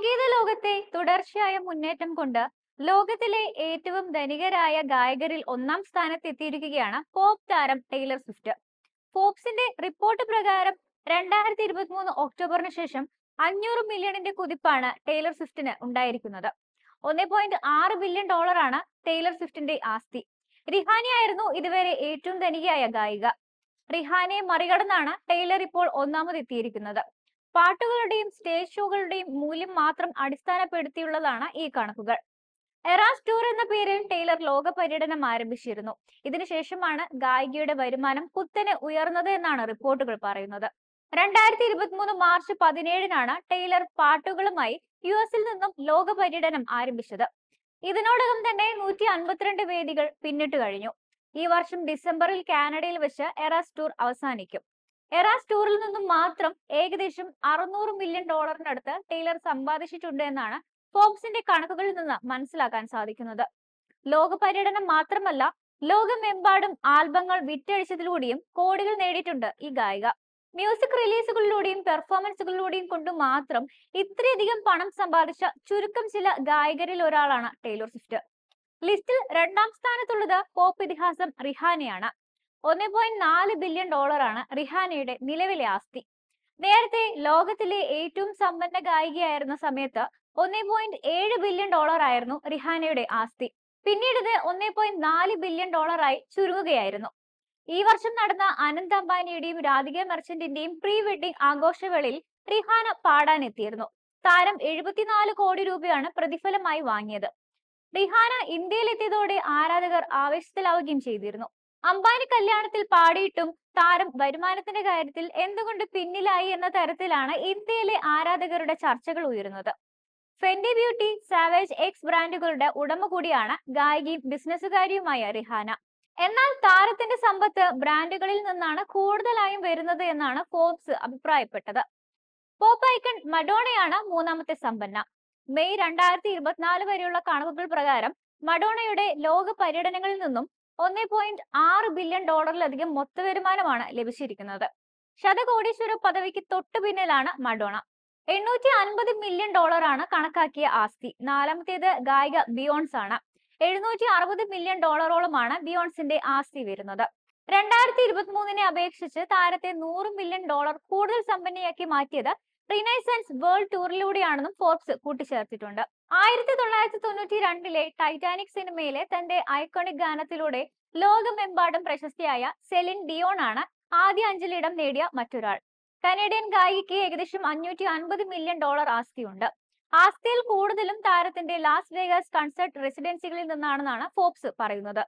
സംഗീത ലോകത്തെ തുടർച്ചയായ മുന്നേറ്റം കൊണ്ട് ലോകത്തിലെ ഏറ്റവും ധനികരായ ഗായകരിൽ ഒന്നാം സ്ഥാനത്ത് എത്തിയിരിക്കുകയാണ് പോപ്പ് താരം ടൈലർ സ്വിഫ്റ്റ്. ഫോബ്സിന്റെ റിപ്പോർട്ട് പ്രകാരം രണ്ടായിരത്തി ഇരുപത്തി മൂന്ന് ഒക്ടോബറിന് ശേഷം അഞ്ഞൂറ് മില്യണിന്റെ കുതിപ്പാണ് ടൈലർ സ്വിഫ്റ്റിന് ഉണ്ടായിരിക്കുന്നത്. ഒന്നേ പോയിന്റ് ആറ് ബില്യൺ ഡോളറാണ് ടൈലർ സ്വിഫ്റ്റിന്റെ ആസ്തി. റിഹാനി ആയിരുന്നു ഇതുവരെ ഏറ്റവും ധനികയായ ഗായിക. റിഹാനെ മറികടന്നാണ് ടൈലർ ഇപ്പോൾ ഒന്നാമതെത്തിയിരിക്കുന്നത്. പാട്ടുകളുടെയും സ്റ്റേജ് ഷോകളുടെയും മൂല്യം മാത്രം അടിസ്ഥാനപ്പെടുത്തിയുള്ളതാണ് ഈ കണക്കുകൾ. എറാസ് ടൂർ എന്ന പേരിൽ ടൈലർ ലോക പര്യടനം ആരംഭിച്ചിരുന്നു. ഇതിനുശേഷമാണ് ഗായികയുടെ വരുമാനം കുത്തനെ ഉയർന്നത് എന്നാണ് റിപ്പോർട്ടുകൾ പറയുന്നത്. രണ്ടായിരത്തി ഇരുപത്തിമൂന്ന് മാർച്ച് പതിനേഴിനാണ് ടൈലർ പാട്ടുകളുമായി യു എസിൽ നിന്നും ലോക പര്യടനം ആരംഭിച്ചത്. ഇതിനോടകം തന്നെ നൂറ്റി അൻപത്തിരണ്ട് വേദികൾ പിന്നിട്ട് കഴിഞ്ഞു. ഈ വർഷം ഡിസംബറിൽ കാനഡയിൽ വെച്ച് എറാസ് ടൂർ അവസാനിക്കും. എറാസ് ടൂറിൽ നിന്നും മാത്രം ഏകദേശം അറുന്നൂറ് മില്യൺ ഡോളറിനടുത്ത് ടൈലർ സമ്പാദിച്ചിട്ടുണ്ട് എന്നാണ് ഫോക്സിന്റെ കണക്കുകളിൽ നിന്ന് മനസ്സിലാക്കാൻ സാധിക്കുന്നത്. ലോക പര്യടനം മാത്രമല്ല ലോകമെമ്പാടും ആൽബങ്ങൾ വിറ്റഴിച്ചതിലൂടെയും കോടികൾ നേടിയിട്ടുണ്ട് ഈ ഗായിക. മ്യൂസിക് റിലീസുകളിലൂടെയും പെർഫോമൻസുകളിലൂടെയും കൊണ്ട് മാത്രം ഇത്രയധികം പണം സമ്പാദിച്ച ചുരുക്കം ചില ഗായകരിൽ ഒരാളാണ് ടൈലർ സ്വിഫ്റ്റ് ലിസ്റ്റിൽ രണ്ടാം സ്ഥാനത്തുള്ളത് പോപ്പ് ഇതിഹാസം റിഹാനയാണ് ഒന്നേ പോയിന്റ് നാല് ബില്യൺ ഡോളറാണ് റിഹാനയുടെ നിലവിലെ ആസ്തി. നേരത്തെ ലോകത്തിലെ ഏറ്റവും സമ്പന്ന ഗായികയായിരുന്ന സമയത്ത് ഒന്നേ പോയിന്റ് ഏഴ് ബില്യൺ ഡോളർ ആയിരുന്നു റിഹാനയുടെ ആസ്തി. പിന്നീട് ഇത് ഒന്നേ പോയിന്റ് നാല് ബില്യൺ ഡോളറായി ചുരുങ്ങുകയായിരുന്നു. ഈ വർഷം നടന്ന അനന്ത് അംബാനിയുടെയും രാധിക മെർച്ചന്റിന്റെയും പ്രീ വെഡിംഗ് ആഘോഷവേളയിൽ റിഹാന പാടാനെത്തിയിരുന്നു. താരം എഴുപത്തിനാല് കോടി രൂപയാണ് പ്രതിഫലമായി വാങ്ങിയത്. റിഹാന ഇന്ത്യയിലെത്തിയതോടെ ആരാധകർ ആവേശത്തിലാവുകയും ചെയ്തിരുന്നു. അംബാനി കല്യാണത്തിൽ പാടിയിട്ടും താരം വരുമാനത്തിന്റെ കാര്യത്തിൽ എന്തുകൊണ്ട് പിന്നിലായി എന്ന തരത്തിലാണ് ഇന്ത്യയിലെ ആരാധകരുടെ ചർച്ചകൾ ഉയരുന്നത്. ഫെൻഡി ബ്യൂട്ടി സാവേജ് എക്സ് ബ്രാൻഡുകളുടെ ഉടമ കൂടിയാണ് ഗായികയും ബിസിനസ്സുകാരിയുമായ റിഹാന. എന്നാൽ താരത്തിന്റെ സമ്പത്ത് ബ്രാൻഡുകളിൽ നിന്നാണ് കൂടുതലായും വരുന്നത് എന്നാണ് ഫോബ്സ് അഭിപ്രായപ്പെട്ടത്. പോപ്പ് ഐക്കൺ മഡോണയാണ് മൂന്നാമത്തെ സമ്പന്ന. മെയ് രണ്ടായിരത്തി ഇരുപത്തിനാല് വരെയുള്ള കണക്കുകൾ പ്രകാരം മഡോണയുടെ ലോക പര്യടനങ്ങളിൽ നിന്നും ഒന്നേ പോയിന്റ് ആറ് ബില്യൺ ഡോളറിലധികം മൊത്ത വരുമാനമാണ് ലഭിച്ചിരിക്കുന്നത്. ശതകോടീശ്വര പദവിക്ക് തൊട്ടു പിന്നിലാണ് മഡോണ. എണ്ണൂറ്റി അൻപത് മില്യൺ ഡോളറാണ് കണക്കാക്കിയ ആസ്തി. നാലാമത്തേത് ഗായിക ബിയോൺസ് ആണ് എഴുന്നൂറ്റി അറുപത് മില്യൺ ഡോളറോളമാണ് ബിയോൺസിന്റെ ആസ്തി വരുന്നത്. രണ്ടായിരത്തി ഇരുപത്തി മൂന്നിനെ അപേക്ഷിച്ച് താരത്തെ നൂറ് മില്യൺ ഡോളർ കൂടുതൽ സമ്പന്നയാക്കി മാറ്റിയത് റിനൈസൻസ് വേൾഡ് ടൂറിലൂടെയാണെന്നും ഫോർബ്സ് കൂട്ടിച്ചേർത്തിട്ടുണ്ട്. ആയിരത്തി തൊള്ളായിരത്തി തൊണ്ണൂറ്റി രണ്ടിലെ ടൈറ്റാനിക് സിനിമയിലെ തന്റെ ഐക്കോണിക് ഗാനത്തിലൂടെ ലോകമെമ്പാടും പ്രശസ്തിയായ സെലിൻ ഡിയോൺ ആണ് ആദ്യ അഞ്ചലിടം നേടിയ മറ്റൊരാൾ. കനേഡിയൻ ഗായികയ്ക്ക് ഏകദേശം അഞ്ഞൂറ്റി അൻപത് മില്യൺ ഡോളർ ആസ്തിയുണ്ട്. ആസ്തിയിൽ കൂടുതലും താരത്തിന്റെ ലാസ് വേഗസ് കൺസേർട്ട് റെസിഡൻസികളിൽ നിന്നാണെന്നാണ് ഫോബ്സ് പറയുന്നത്.